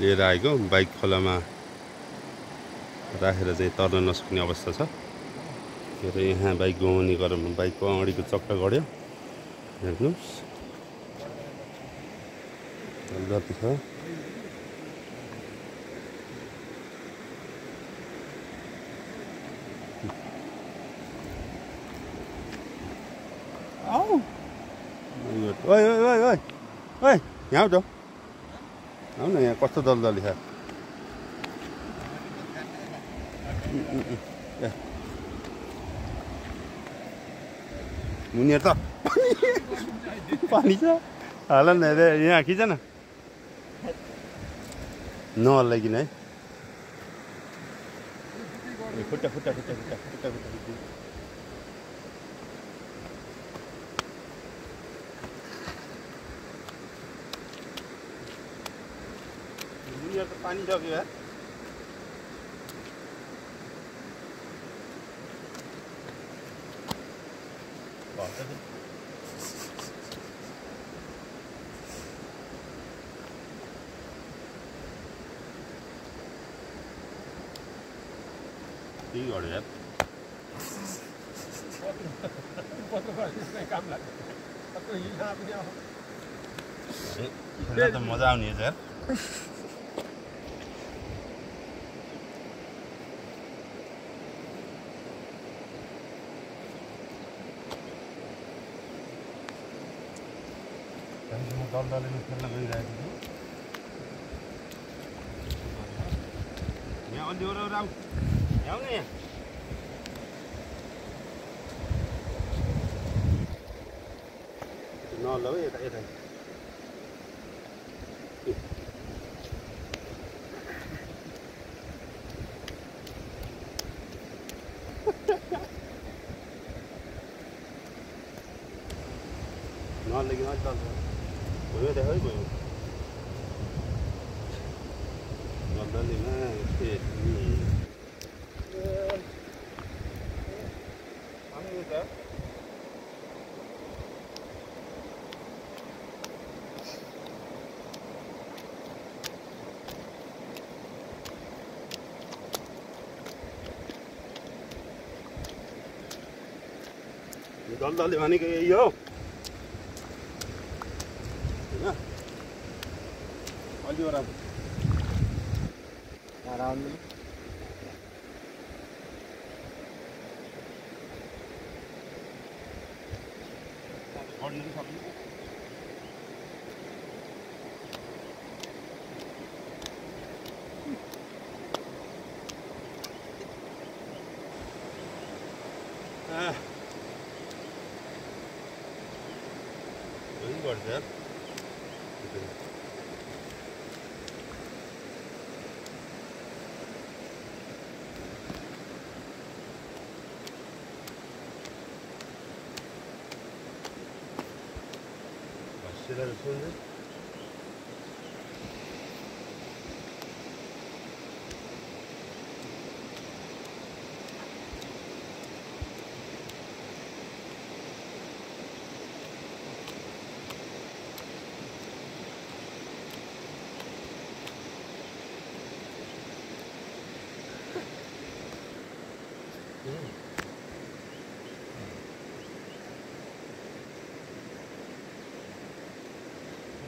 लिएर आएको बाइक खोलामा राखेर चाहिँ तर्न नसक्ने अवस्था छ। के अरे यहाँ बाइक घुमाउने क्रममा बाइकको अगाडिको चक्का गढ्यो हेर्नुहोस्। जति छ। ओइ ओइ ओइ ओइ ओइ यहाँ त। आऊ न यहाँ कस्तो दलदली छ मुनिहरू त पानी छ हाल न अरे यहाँ खिच न नहल्लाइकन है खुट्टा खुट्टा खुट्टा खुट्टा खुट्टा खुट्टा खुट्टा मुनिहरू त पानी सक्यो यार त्यही गऱ्यो यार खेल्न त मजा आउने यार Nhậu đưa đâu đâu Nhậu nè Nó lớn vậy tại thầy Nó. lên nó cho rồi bữa tới hết mình còn đó thì nó thiệt gì? Ăn như thế. Đó là liệu anh ấy cái gì không? Alıyorum. Yarandı. Ordinary something. Ah. Doing good, sir. 계단을 보는데? 음.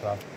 So.